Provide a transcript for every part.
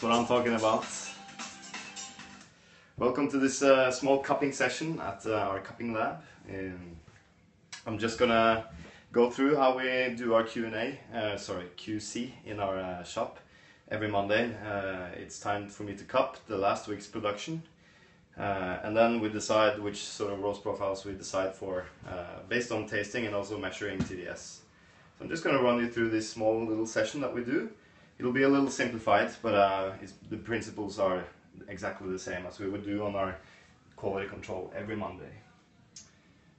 That's what I'm talking about. Welcome to this uh, small cupping session at uh, our cupping lab. Um, I'm just gonna go through how we do our Q&A, uh, sorry, QC in our uh, shop every Monday. Uh, it's time for me to cup the last week's production. Uh, and then we decide which sort of roast profiles we decide for based on tasting and also measuring TDS. So I'm just gonna run you through this small little session that we do. It'll be a little simplified, but uh, the principles are exactly the same as we would do on our quality control every Monday.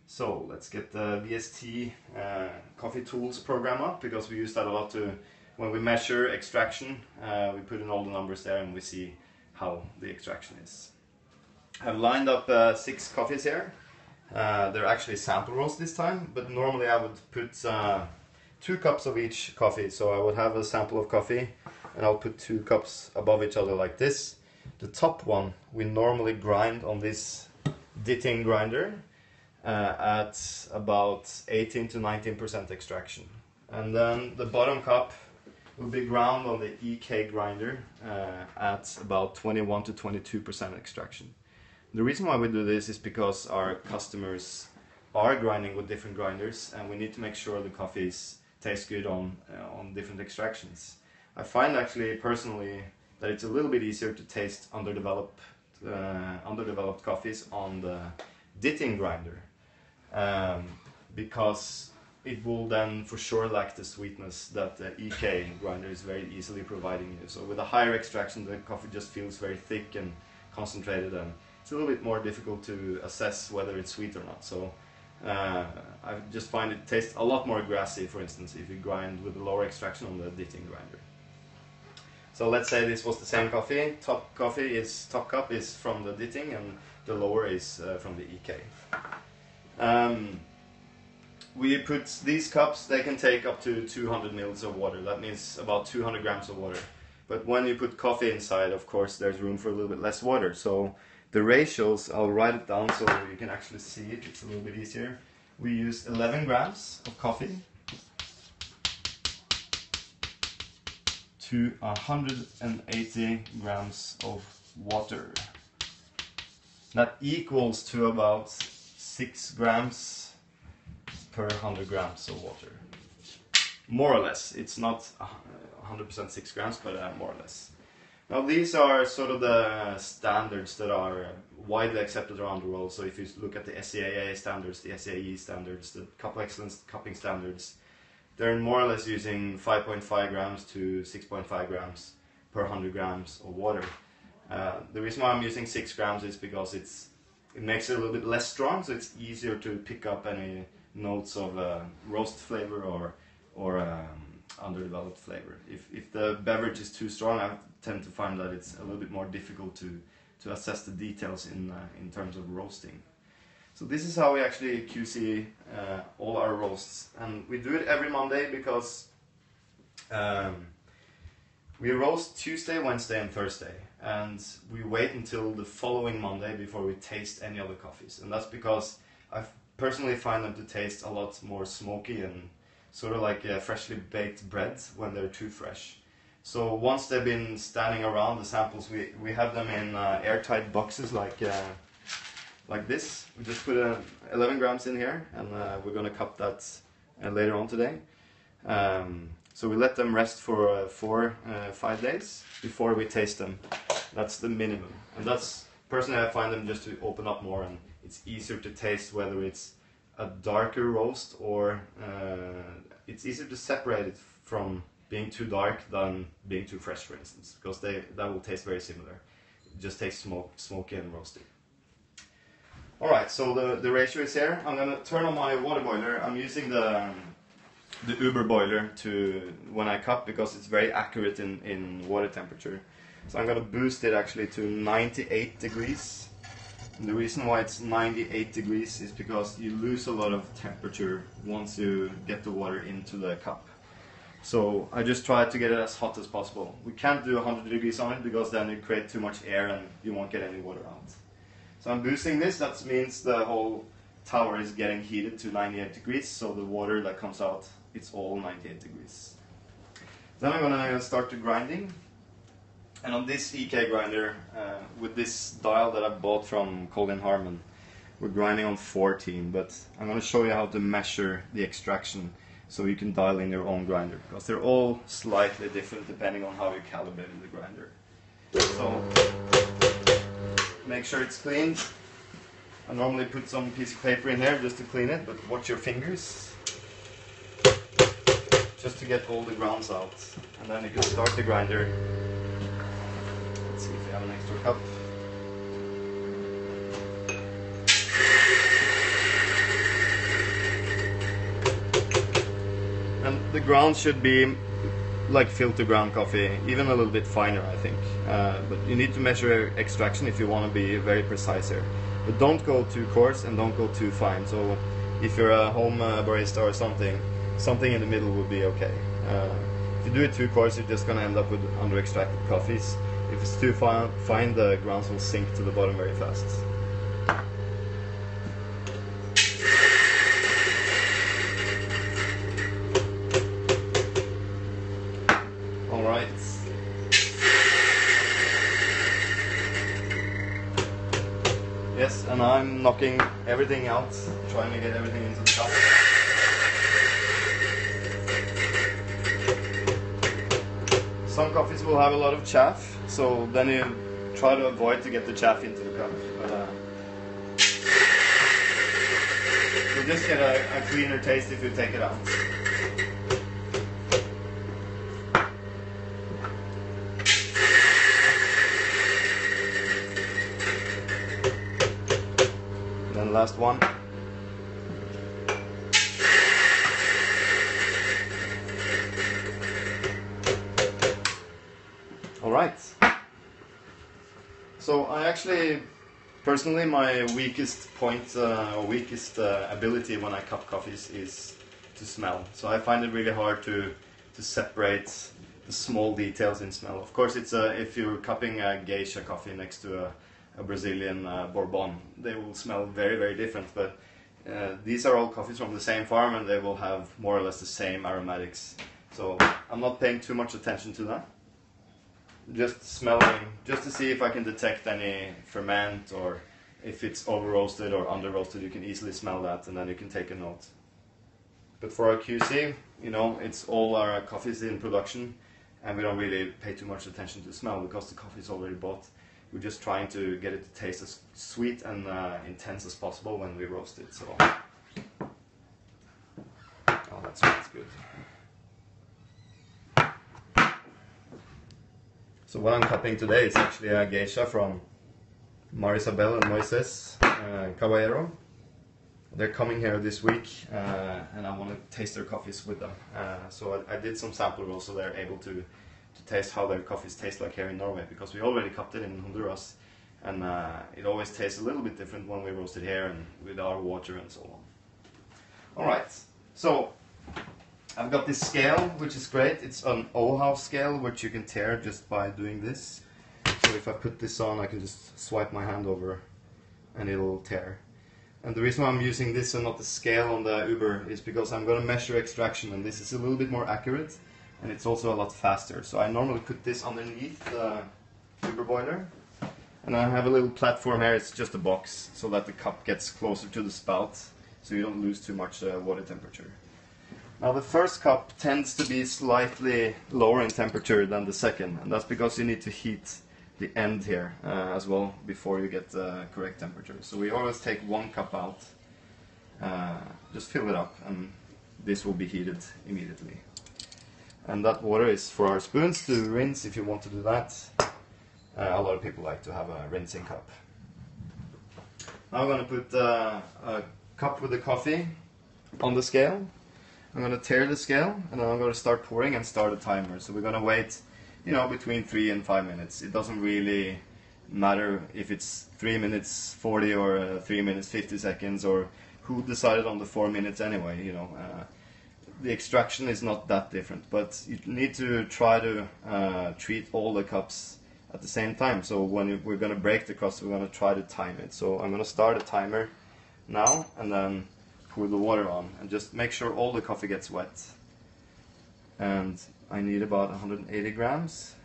So let's get the VST uh, coffee tools program up because we use that a lot to, when we measure extraction, uh, we put in all the numbers there and we see how the extraction is. I've lined up uh, six coffees here. Uh, they're actually sample rolls this time, but normally I would put uh, two cups of each coffee. So I would have a sample of coffee and I'll put two cups above each other like this. The top one we normally grind on this Ditting grinder uh, at about 18 to 19% extraction. And then the bottom cup will be ground on the EK grinder uh, at about 21 to 22% extraction. The reason why we do this is because our customers are grinding with different grinders and we need to make sure the coffee is tastes good on uh, on different extractions. I find actually personally that it's a little bit easier to taste underdeveloped uh, underdeveloped coffees on the Ditting grinder um, because it will then for sure lack the sweetness that the EK grinder is very easily providing you. So with a higher extraction, the coffee just feels very thick and concentrated, and it's a little bit more difficult to assess whether it's sweet or not. So uh, I just find it tastes a lot more grassy, for instance, if you grind with a lower extraction on the Ditting grinder. So let's say this was the same coffee. Top coffee is top cup is from the Ditting, and the lower is uh, from the EK. Um, we put these cups. They can take up to 200 mils of water. That means about 200 grams of water. But when you put coffee inside, of course, there's room for a little bit less water. So the ratios, I'll write it down so you can actually see it. It's a little bit easier. We use 11 grams of coffee to 180 grams of water. That equals to about 6 grams per 100 grams of water. More or less. It's not 100% 6 grams, but uh, more or less. Now these are sort of the standards that are widely accepted around the world. So if you look at the SCAA standards, the SCAE standards, the cup excellence cupping standards, they're more or less using 5.5 grams to 6.5 grams per 100 grams of water. Uh, the reason why I'm using 6 grams is because it's it makes it a little bit less strong, so it's easier to pick up any notes of uh, roast flavor or or um, underdeveloped flavor. If, if the beverage is too strong, I tend to find that it's a little bit more difficult to, to assess the details in, uh, in terms of roasting. So this is how we actually QC uh, all our roasts. And we do it every Monday because um, we roast Tuesday, Wednesday and Thursday. And we wait until the following Monday before we taste any other coffees. And that's because I personally find them to taste a lot more smoky and sort of like freshly baked bread when they're too fresh. So once they've been standing around the samples, we, we have them in uh, airtight boxes like uh, like this. We just put uh, 11 grams in here, and uh, we're gonna cup that uh, later on today. Um, so we let them rest for uh, four, five days before we taste them. That's the minimum, and that's personally I find them just to open up more, and it's easier to taste whether it's a darker roast or it's easier to separate it from being too dark than being too fresh for instance because they that will taste very similar. It just tastes smoke, smoky and roasty. Alright so the, the ratio is here. I'm gonna turn on my water boiler. I'm using the um, the Uber boiler to when I cup because it's very accurate in, in water temperature. So I'm gonna boost it actually to 98 degrees. The reason why it's 98 degrees is because you lose a lot of temperature once you get the water into the cup. So I just try to get it as hot as possible. We can't do 100 degrees on it because then you create too much air and you won't get any water out. So I'm boosting this, that means the whole tower is getting heated to 98 degrees, so the water that comes out, it's all 98 degrees. Then I'm gonna start the grinding. And on this EK grinder, uh, with this dial that I bought from Colin Harmon, we're grinding on 14, but I'm going to show you how to measure the extraction so you can dial in your own grinder, because they're all slightly different depending on how you calibrated the grinder. So, make sure it's clean. I normally put some piece of paper in there just to clean it, but watch your fingers. Just to get all the grounds out. And then you can start the grinder Let's see if we have an extra cup. And the ground should be like filter ground coffee, even a little bit finer, I think. Uh, but you need to measure extraction if you want to be very precise here. But don't go too coarse and don't go too fine. So if you're a home uh, barista or something, something in the middle would be okay. Uh, if you do it too coarse, you're just going to end up with under extracted coffees. If it's too fine, fine, the grounds will sink to the bottom very fast. Alright. Yes, I'm knocking everything out, trying to get everything into the cup. Some coffees will have a lot of chaff, so then you try to avoid to get the chaff into the cup. But, uh, you'll just get a, a cleaner taste if you take it out. Last one. All right. So I actually, personally, my weakest point, uh, weakest uh, ability when I cup coffees is to smell. So I find it really hard to to separate the small details in smell. Of course, it's a, if you're cupping a geisha coffee next to a, a Brazilian uh, Bourbon, they will smell very, very different. But uh, these are all coffees from the same farm, and they will have more or less the same aromatics. So I'm not paying too much attention to that just smelling, just to see if I can detect any ferment or if it's over roasted or under roasted. You can easily smell that, and then you can take a note. But for our QC, you know, it's all our coffees in production, and we don't really pay too much attention to smell because the coffee is already bought. We're just trying to get it to taste as sweet and uh, intense as possible when we roast it. So, oh, that smells good. So what I'm cupping today is actually a geisha from Marisabel and Moises uh, Caballero. They're coming here this week uh, and I want to taste their coffees with them. Uh, so I, I, did some sample rolls so they're able to, to taste how their coffees taste like here in Norway because we already cupped it in Honduras and uh, it always tastes a little bit different when we roast it here and with our water and so on. Alright, so I've got this scale, which is great. It's an OHAUS scale, which you can tare just by doing this. So if I put this on, I can just swipe my hand over and it'll tare. And the reason why I'm using this and not the scale on the Uber is because I'm going to measure extraction and this is a little bit more accurate and it's also a lot faster. So I normally put this underneath the Uber boiler and I have a little platform here, it's just a box so that the cup gets closer to the spout so you don't lose too much uh, water temperature. Now the first cup tends to be slightly lower in temperature than the second, and that's because you need to heat the end here uh, as well before you get the correct temperature. So we always take one cup out, uh, just fill it up, and this will be heated immediately. And that water is for our spoons to rinse if you want to do that. Uh, a lot of people like to have a rinsing cup. Now I'm going to put uh, a cup with the coffee on the scale I'm going to tare the scale and then I'm going to start pouring and start a timer. So we're going to wait, you know, between 3 and 5 minutes. It doesn't really matter if it's 3 minutes 40 or uh, 3 minutes 50 seconds or who decided on the 4 minutes anyway, you know. Uh, the extraction is not that different, but you need to try to uh, treat all the cups at the same time. So when we're going to break the crust, we're going to try to time it. So I'm going to start a timer now and then pour the water on and just make sure all the coffee gets wet. And I need about 180 grams.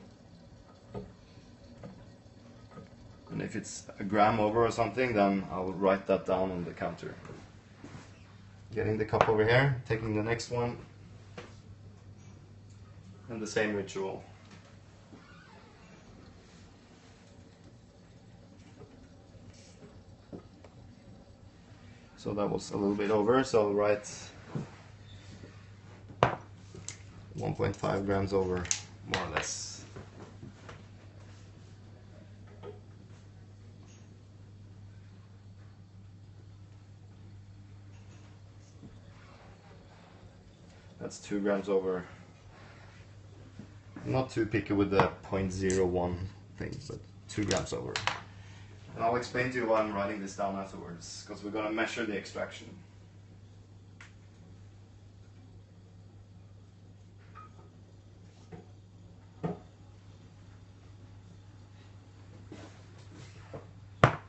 And if it's a gram over or something, then I'll write that down on the counter. Getting the cup over here, taking the next one, and the same ritual. So that was a little bit over, so write 1.5 grams over, more or less. That's 2 grams over. I'm not too picky with the 0.01 thing, but 2 grams over. And I'll explain to you why I'm writing this down afterwards, because we're going to measure the extraction.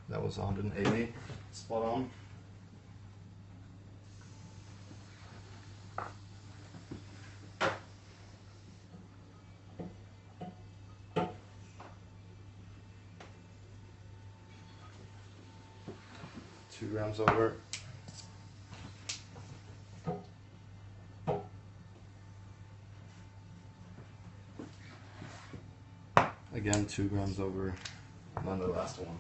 That was 180, spot on. Two grams over. Again, two grams over, and then the last one.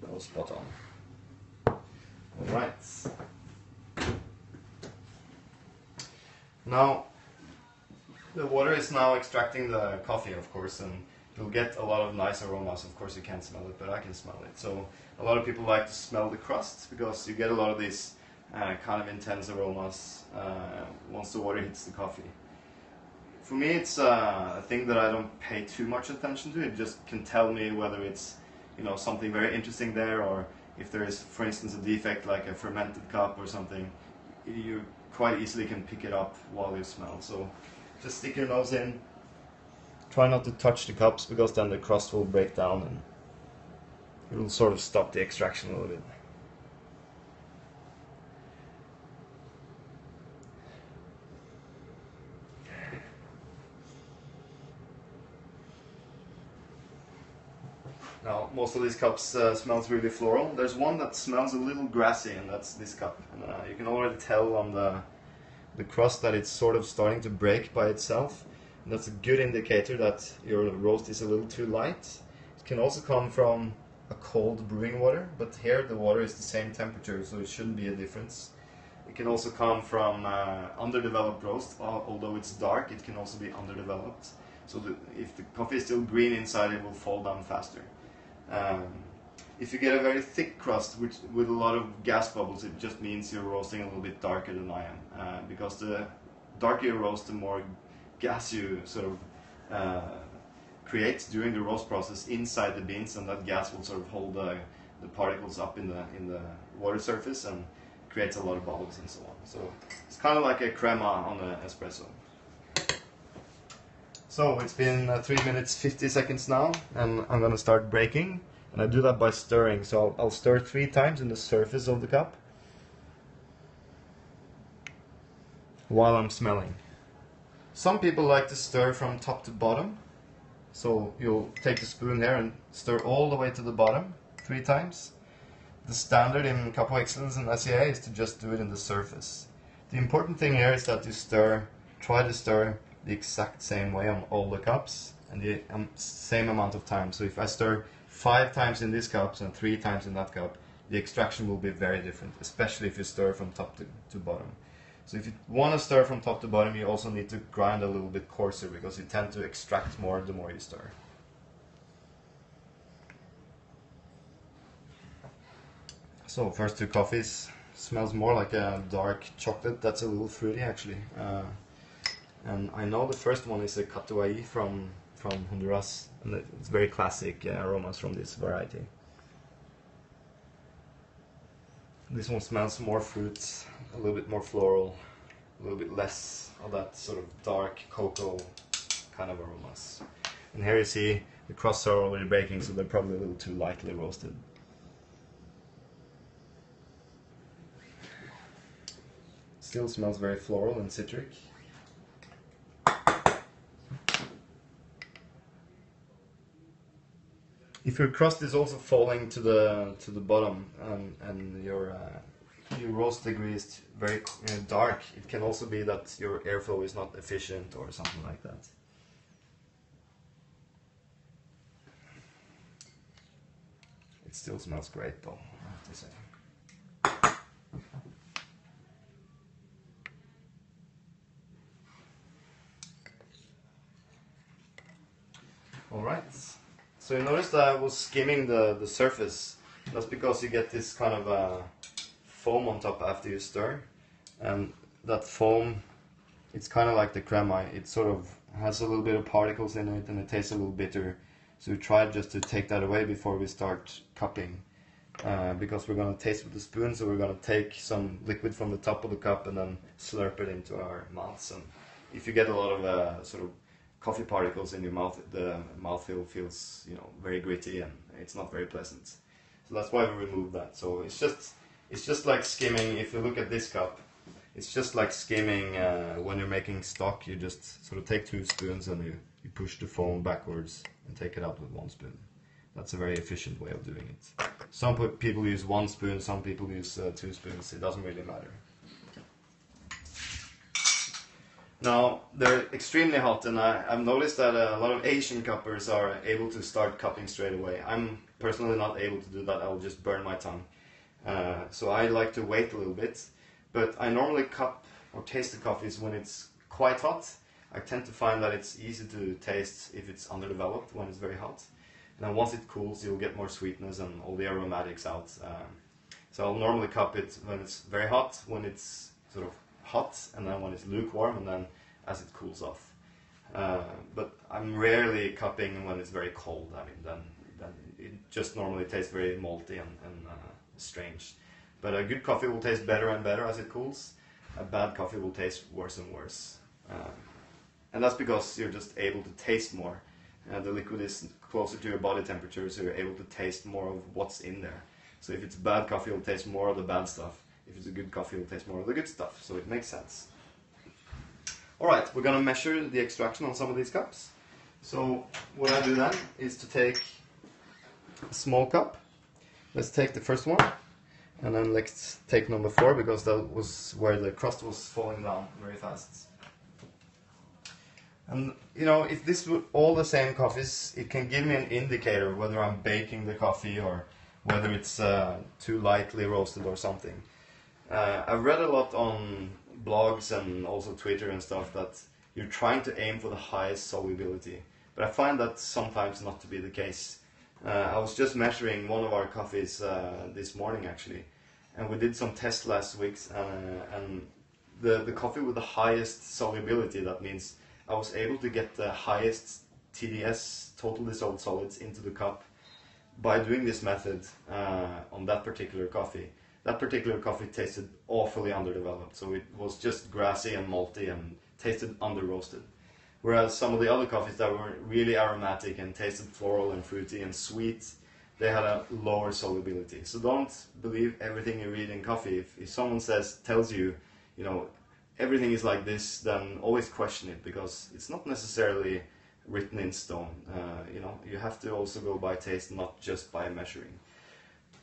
That was spot on. Alright. Now, the water is now extracting the coffee, of course, and you'll get a lot of nice aromas. Of course, you can't smell it, but I can smell it. So, a lot of people like to smell the crust because you get a lot of these uh, kind of intense aromas uh, once the water hits the coffee. For me, it's uh, a thing that I don't pay too much attention to. It just can tell me whether it's, you know, something very interesting there, or if there is, for instance, a defect like a fermented cup or something. You quite easily can pick it up while you smell. So just stick your nose in. Try not to touch the cups because then the crust will break down and it will sort of stop the extraction a little bit. Now, most of these cups uh, smells really floral. There's one that smells a little grassy, and that's this cup. And, uh, you can already tell on the the crust that it's sort of starting to break by itself. That's a good indicator that your roast is a little too light. It can also come from a cold brewing water, but here the water is the same temperature, so it shouldn't be a difference. It can also come from uh, underdeveloped roast, although it's dark, it can also be underdeveloped. So the, if the coffee is still green inside, it will fall down faster. Um, if you get a very thick crust which, with a lot of gas bubbles, it just means you're roasting a little bit darker than I am. Uh, because the darker you roast, the more gas you sort of uh, create during the roast process inside the beans, and that gas will sort of hold the, the particles up in the in the water surface and creates a lot of bubbles and so on. So it's kind of like a crema on an espresso. So it's been uh, 3 minutes 50 seconds now, and I'm gonna start breaking. And I do that by stirring. So I'll, I'll stir three times in the surface of the cup while I'm smelling. Some people like to stir from top to bottom. So you'll take the spoon here and stir all the way to the bottom three times. The standard in Cup of Excellence and SCA is to just do it in the surface. The important thing here is that you stir, try to stir the exact same way on all the cups and the um, same amount of time. So if I stir five times in this cup and three times in that cup, the extraction will be very different, especially if you stir from top to, to bottom. So if you want to stir from top to bottom, you also need to grind a little bit coarser because you tend to extract more the more you stir. So first two coffees smells more like a dark chocolate. That's a little fruity actually. Uh, and I know the first one is a Catuai from from Honduras, and it's very classic uh, aromas from this variety. This one smells more fruits, a little bit more floral, a little bit less of that sort of dark cocoa kind of aromas. And here you see the crust are already baking, so they're probably a little too lightly roasted. Still smells very floral and citric. If your crust is also falling to the to the bottom and and your uh, your roast degree is very uh, dark, it can also be that your airflow is not efficient or something like that. It still smells great though, I have to say. Alright, so you notice that I was skimming the, the surface. That's because you get this kind of uh, foam on top after you stir. And that foam, it's kind of like the crema. It sort of has a little bit of particles in it and it tastes a little bitter. So we try just to take that away before we start cupping. Uh, because we're going to taste with the spoon, so we're going to take some liquid from the top of the cup and then slurp it into our mouths. And if you get a lot of uh, sort of coffee particles in your mouth, the mouthfeel feels you know very gritty and it's not very pleasant. So that's why we remove that. So it's just it's just like skimming. If you look at this cup, it's just like skimming uh, when you're making stock. You just sort of take two spoons and you, you push the foam backwards and take it out with one spoon. That's a very efficient way of doing it. Some people use one spoon, some people use uh, two spoons. It doesn't really matter. Now they're extremely hot, and I, have noticed that a lot of Asian cuppers are able to start cupping straight away. I'm personally not able to do that. I'll just burn my tongue. Uh, so I like to wait a little bit. But I normally cup or taste the coffees when it's quite hot. I tend to find that it's easy to taste if it's underdeveloped when it's very hot. And then once it cools, you'll get more sweetness and all the aromatics out. Um, so I'll normally cup it when it's very hot, when it's sort of hot and then when it's lukewarm and then as it cools off. Uh, but I'm rarely cupping when it's very cold. I mean, then then it just normally tastes very malty and, and uh, strange. But a good coffee will taste better and better as it cools. A bad coffee will taste worse and worse. Uh, and that's because you're just able to taste more. Uh, the liquid is closer to your body temperature, so you're able to taste more of what's in there. So if it's bad coffee, you'll taste more of the bad stuff if it's a good coffee, it'll taste more of the good stuff. So it makes sense. Alright, we're going to measure the extraction on some of these cups. So what I do then is to take a small cup. Let's take the first one. And then let's take number four because that was where the crust was falling down very fast. And you know, if this were all the same coffees, it can give me an indicator whether I'm baking the coffee or whether it's uh, too lightly roasted or something. Uh, I've read a lot on blogs and also Twitter and stuff that you're trying to aim for the highest solubility, but I find that sometimes not to be the case. Uh, I was just measuring one of our coffees uh, this morning actually, and we did some tests last week, uh, and the the coffee with the highest solubility, that means I was able to get the highest TDS, total dissolved solids, into the cup by doing this method uh, on that particular coffee that particular coffee tasted awfully underdeveloped. So it was just grassy and malty and tasted under roasted. Whereas some of the other coffees that were really aromatic and tasted floral and fruity and sweet, they had a lower solubility. So don't believe everything you read in coffee. If, if someone says, tells you, you know, everything is like this, then always question it because it's not necessarily written in stone. Uh, you know, you have to also go by taste, not just by measuring.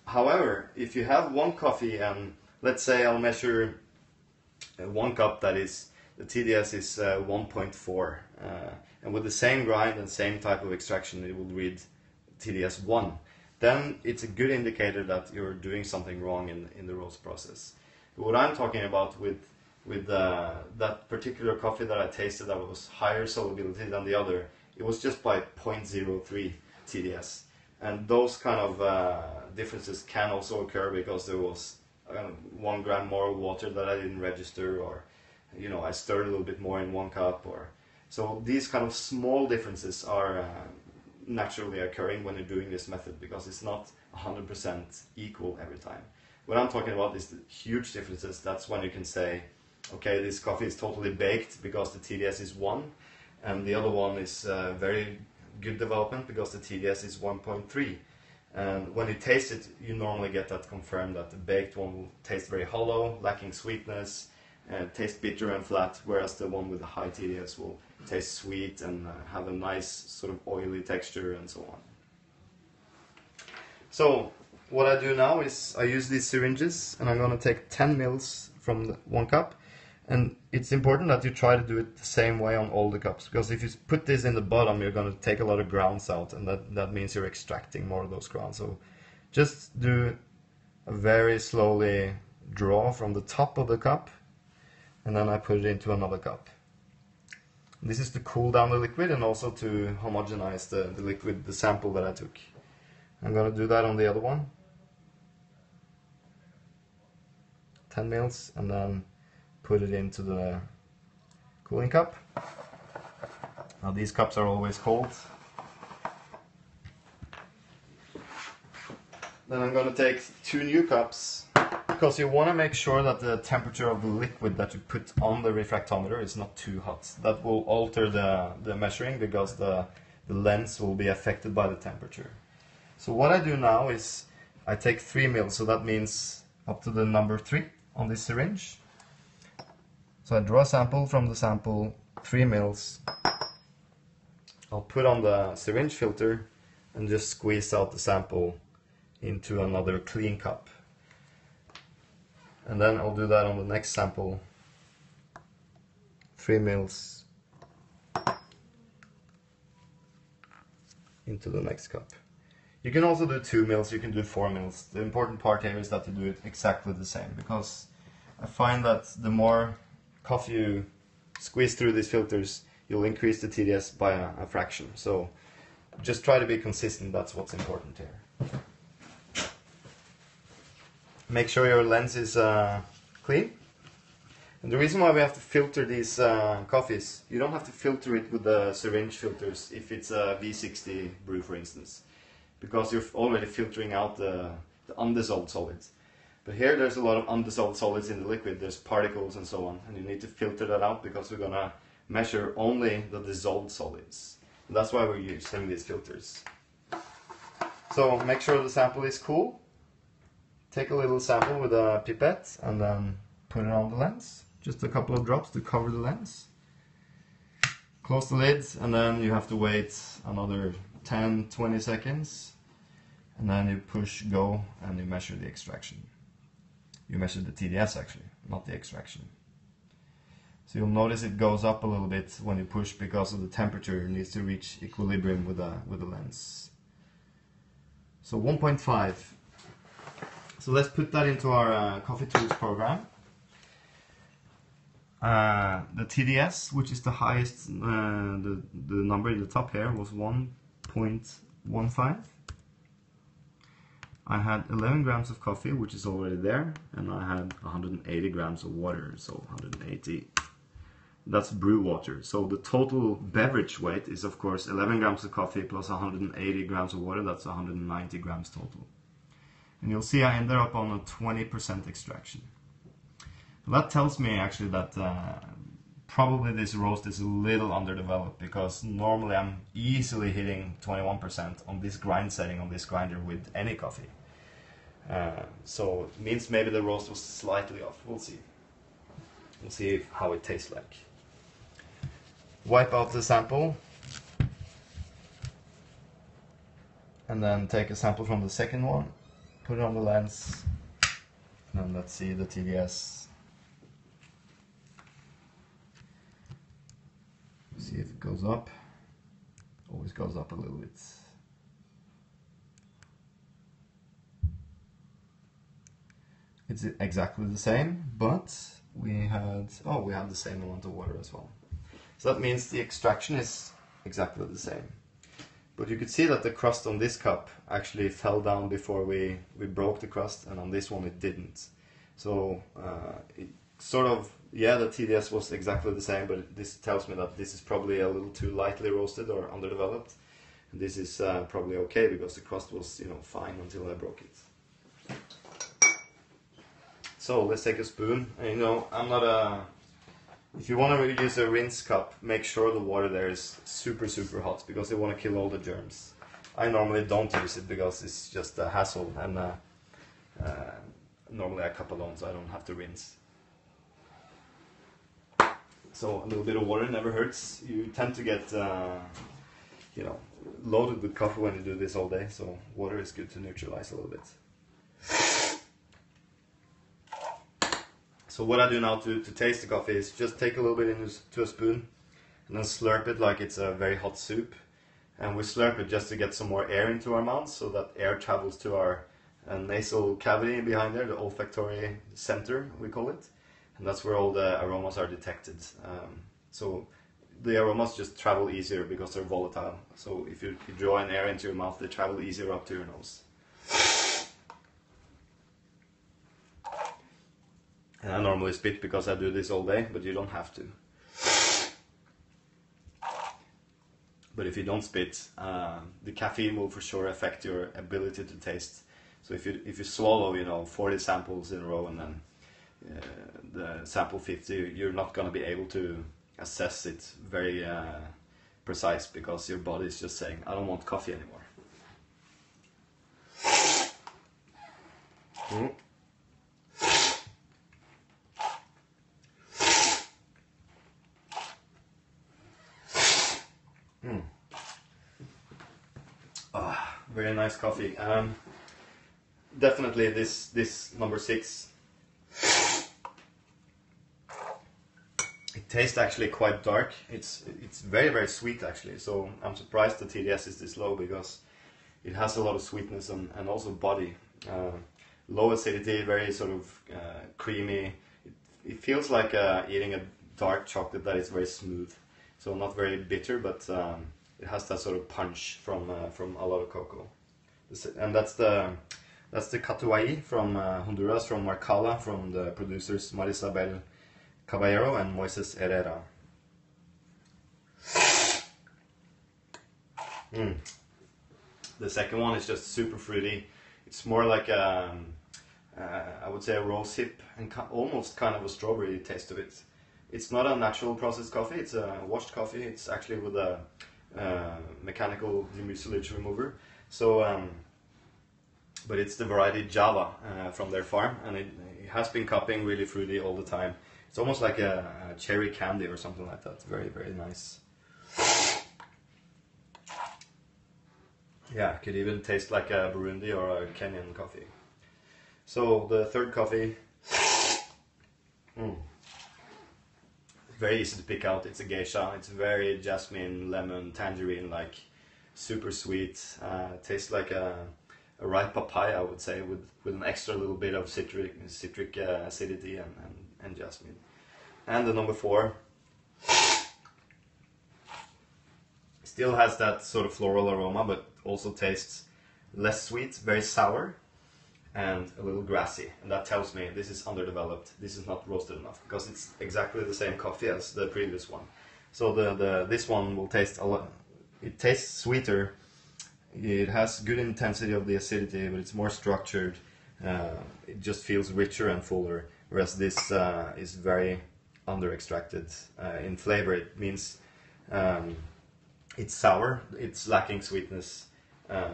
However, if you have one coffee and let's say I'll measure one cup that is the TDS is uh, 1.4 uh, and with the same grind and same type of extraction it will read TDS 1 then it's a good indicator that you're doing something wrong in, in the roast process. What I'm talking about with with uh, that particular coffee that I tasted that was higher solubility than the other, it was just by 0.03 TDS and those kind of uh, differences can also occur because there was uh, one gram more water that I didn't register, or you know I stirred a little bit more in one cup, or so these kind of small differences are uh, naturally occurring when you're doing this method because it's not 100% equal every time. What I'm talking about is the huge differences. That's when you can say, okay, this coffee is totally baked because the TDS is one, and the other one is uh, very good development because the TDS is 1.3. And when you taste it, you normally get that confirmed that the baked one will taste very hollow, lacking sweetness, uh, taste bitter and flat, whereas the one with the high TDS will taste sweet and uh, have a nice sort of oily texture and so on. So what I do now is I use these syringes and I'm going to take 10 mils from one cup and it's important that you try to do it the same way on all the cups because if you put this in the bottom you're going to take a lot of grounds out and that, that means you're extracting more of those grounds. So just do a very slowly draw from the top of the cup and then I put it into another cup. This is to cool down the liquid and also to homogenize the, the liquid, the sample that I took. I'm going to do that on the other one. 10 mils and then put it into the cooling cup. Now these cups are always cold. Then I'm going to take two new cups because you want to make sure that the temperature of the liquid that you put on the refractometer is not too hot. That will alter the, the measuring because the, the lens will be affected by the temperature. So what I do now is I take 3 mils, so that means up to the number 3 on this syringe. So I draw a sample from the sample, 3 mils. I'll put on the syringe filter and just squeeze out the sample into another clean cup. And then I'll do that on the next sample, 3 mils into the next cup. You can also do 2 mils, you can do 4 mils. The important part here is that you do it exactly the same because I find that the more coffee you squeeze through these filters, you'll increase the TDS by a, a fraction. So just try to be consistent, that's what's important here. Make sure your lens is uh, clean. And the reason why we have to filter these uh, coffees, you don't have to filter it with the syringe filters if it's a V60 brew, for instance, because you're already filtering out the, the undissolved solids. But here there's a lot of undissolved solids in the liquid, there's particles and so on, and you need to filter that out because we're gonna measure only the dissolved solids. And that's why we're using these filters. So make sure the sample is cool. Take a little sample with a pipette and then put it on the lens. Just a couple of drops to cover the lens. Close the lid and then you have to wait another 10-20 seconds and then you push go and you measure the extraction you measure the TDS actually, not the extraction. So you'll notice it goes up a little bit when you push because of the temperature needs to reach equilibrium with the, with the lens. So 1.5. So let's put that into our uh, Coffee Tools program. Uh, the TDS, which is the highest, uh, the, the number in the top here was 1.15. I had 11 grams of coffee, which is already there, and I had 180 grams of water, so 180. That's brew water. So the total beverage weight is of course 11 grams of coffee plus 180 grams of water, that's 190 grams total. And you'll see I ended up on a 20% extraction. That tells me actually that uh, probably this roast is a little underdeveloped because normally I'm easily hitting 21% on this grind setting on this grinder with any coffee. Uh, so it means maybe the roast was slightly off. We'll see. We'll see if, how it tastes like. Wipe out the sample. And then take a sample from the second one, put it on the lens, and let's see the TDS see if it goes up. Always goes up a little bit. It's exactly the same, but we had, oh, we had the same amount of water as well. So that means the extraction is exactly the same. But you could see that the crust on this cup actually fell down before we, we broke the crust, and on this one it didn't. So uh, it sort of yeah, the TDS was exactly the same, but this tells me that this is probably a little too lightly roasted or underdeveloped. And this is uh, probably okay because the crust was, you know, fine until I broke it. So let's take a spoon. And, you know, I'm not a. If you want to use a rinse cup, make sure the water there is super super hot because you want to kill all the germs. I normally don't use it because it's just a hassle and uh, uh, normally I cup alone so I don't have to rinse. So a little bit of water never hurts. You tend to get, uh, you know, loaded with coffee when you do this all day. So water is good to neutralize a little bit. So what I do now to, to taste the coffee is just take a little bit into a spoon and then slurp it like it's a very hot soup. And we slurp it just to get some more air into our mouths so that air travels to our uh, nasal cavity behind there, the olfactory center, we call it. And that's where all the aromas are detected. Um, so the aromas just travel easier because they're volatile. So if you, you draw an air into your mouth, they travel easier up to your nose. And I normally spit because I do this all day, but you don't have to. But if you don't spit, uh, the caffeine will for sure affect your ability to taste. So if you if you swallow, you know, 40 samples in a row and then uh, the sample 50, you're not going to be able to assess it very uh, precise because your body is just saying, I don't want coffee anymore. Mm. Very nice coffee. Um, definitely this this number six. It tastes actually quite dark. It's it's very very sweet actually. So I'm surprised the TDS is this low because it has a lot of sweetness and, and also body. Uh, low acidity, very sort of uh, creamy. It, it, feels like uh, eating a dark chocolate that is very smooth. So not very bitter, but um, it has that sort of punch from uh, from a lot of cocoa. And that's the that's the Catuai from uh, Honduras, from Marcala, from the producers Marisabel Caballero and Moises Herrera. Mm. The second one is just super fruity. It's more like a, um, uh, I would say a rose hip and almost kind of a strawberry taste of it. It's not a natural processed coffee. It's a washed coffee. It's actually with a uh, mechanical demucilage remover. So, um, but it's the variety Java uh, from their farm, and it, it, has been cupping really fruity all the time. It's almost like a, a cherry candy or something like that. Very, very nice. Yeah, could even taste like a Burundi or a Kenyan coffee. So the third coffee. Mm very easy to pick out. It's a geisha. It's very jasmine, lemon, tangerine, like super sweet. Uh, tastes like a, a ripe papaya, I would say, with, with an extra little bit of citric citric uh, acidity and, and, and jasmine. And the number four still has that sort of floral aroma, but also tastes less sweet, very sour and a little grassy. And that tells me this is underdeveloped, this is not roasted enough, because it's exactly the same coffee as the previous one. So the, the this one will taste a lot, it tastes sweeter, it has good intensity of the acidity, but it's more structured, uh, it just feels richer and fuller, whereas this uh, is very under extracted uh, in flavor. It means um, it's sour, it's lacking sweetness, uh,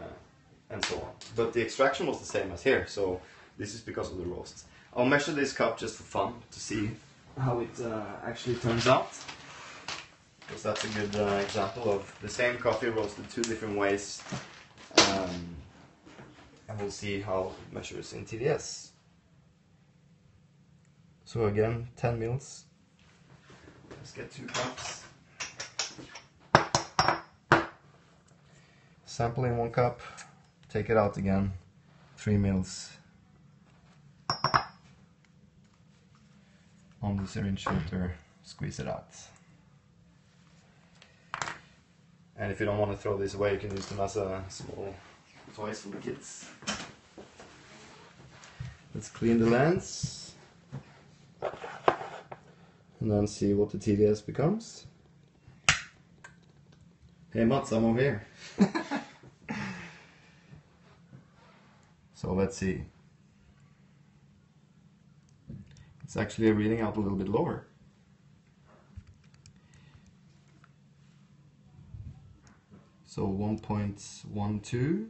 and so on. But the extraction was the same as here, so this is because of the roast. I'll measure this cup just for fun to see how it uh, actually turns out. Because that's a good uh, example of the same coffee roasted two different ways. Um, and we'll see how it measures in TDS. So again, 10 mils. Let's get two cups. Sample in one cup take it out again, 3 mils on the syringe filter, squeeze it out. And if you don't want to throw this away, you can use them as a small toys for the kids. Let's clean the lens and then see what the TDS becomes. Hey Mats, I'm over here. So let's see. It's actually reading out a little bit lower. So 1.12,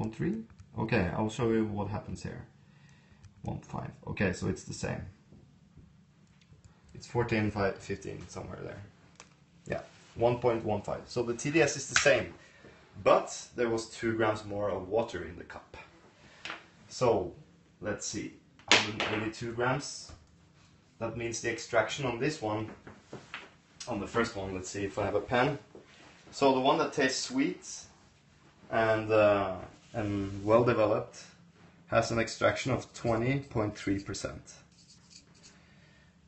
13. Okay, I'll show you what happens here. 1.5. Okay, so it's the same. It's 14, 15, somewhere there. Yeah, 1.15. So the TDS is the same, but there was 2 grams more of water in the cup. So, let's see, 182 grams. That means the extraction on this one, on the first one, let's see if I have a pen. So the one that tastes sweet and, uh, and well developed has an extraction of 20.3%.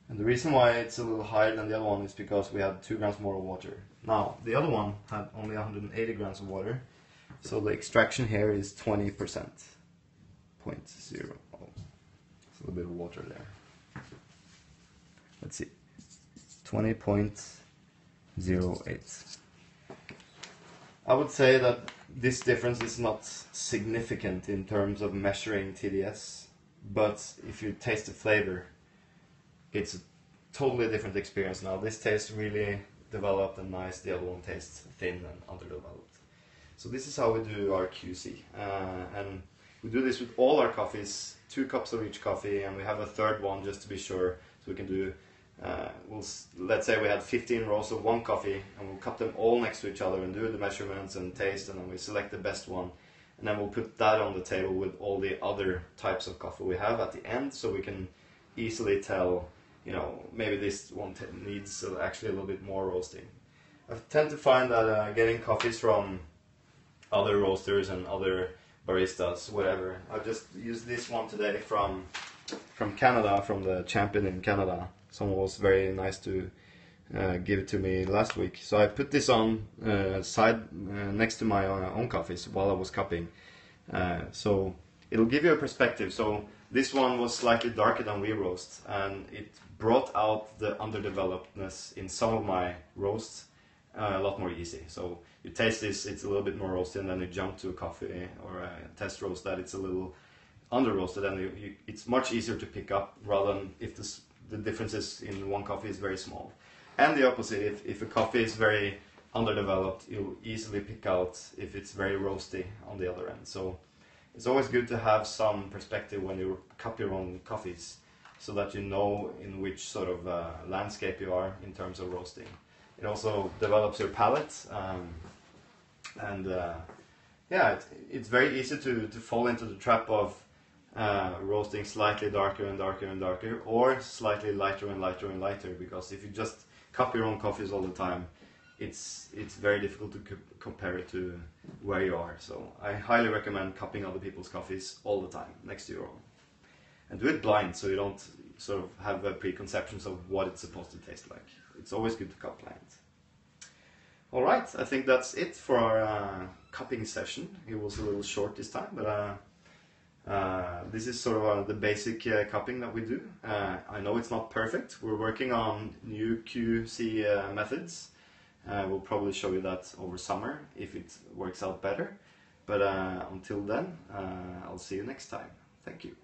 And the reason why it's a little higher than the other one is because we had 2 grams more of water. Now, the other one had only 180 grams of water, so the extraction here is 20%. 0.0. Oh, it's a little bit of water there. Let's see. 20.08. I would say that this difference is not significant in terms of measuring TDS, but if you taste the flavor, it's a totally different experience now. This tastes really developed and nice, the other one tastes thin and underdeveloped. So this is how we do our QC. Uh, and we do this with all our coffees, two cups of each coffee, and we have a third one just to be sure, so we can do uh, we'll, let's say we had 15 rows of one coffee and we'll cup them all next to each other and do the measurements and taste and then we select the best one. And then we'll put that on the table with all the other types of coffee we have at the end so we can easily tell you know maybe this one needs actually a little bit more roasting. I tend to find that uh, getting coffees from other roasters and other baristas whatever I just used this one today from from Canada from the champion in Canada someone was very nice to uh, give it to me last week. So I put this on uh, side uh, next to my own coffees while I was cupping. Uh, so it'll give you a perspective. So this one was slightly darker than we roast, and it brought out the underdevelopedness in some of my roasts uh, a lot more easy. So you taste this, it's a little bit more roasted, and then you jump to a coffee or a test roast that it's a little under roasted, and you, you, it's much easier to pick up rather than if this the differences in one coffee is very small. And the opposite, if, if a coffee is very underdeveloped, you'll easily pick out if it's very roasty on the other end. So it's always good to have some perspective when you cup your own coffees so that you know in which sort of uh, landscape you are in terms of roasting. It also develops your palate um, and uh, yeah, it, it's very easy to, to fall into the trap of uh, roasting slightly darker and darker and darker, or slightly lighter and lighter and lighter. Because if you just cup your own coffees all the time, it's it's very difficult to co compare it to where you are. So I highly recommend cupping other people's coffees all the time next to your own, and do it blind so you don't sort of have preconceptions of what it's supposed to taste like. It's always good to cup. All right, I think that's it for our uh, cupping session. It was a little short this time, but. Uh, uh, this is sort of uh, the basic uh, cupping that we do. Uh, I know it's not perfect. We're working on new QC methods. we'll probably show you that over summer if it works out better. But until then, I'll see you next time. Thank you.